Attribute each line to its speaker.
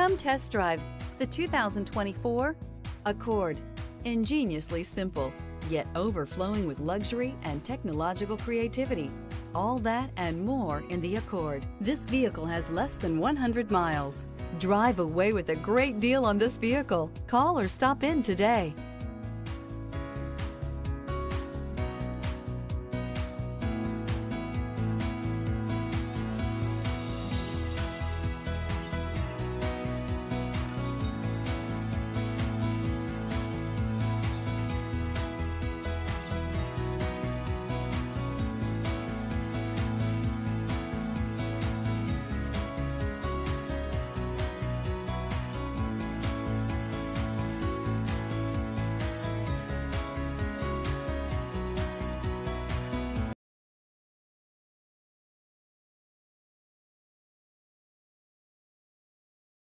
Speaker 1: Come test drive the 2024 Accord. Ingeniously simple, yet overflowing with luxury and technological creativity. All that and more in the Accord. This vehicle has less than 100 miles. Drive away with a great deal on this vehicle. Call or stop in today.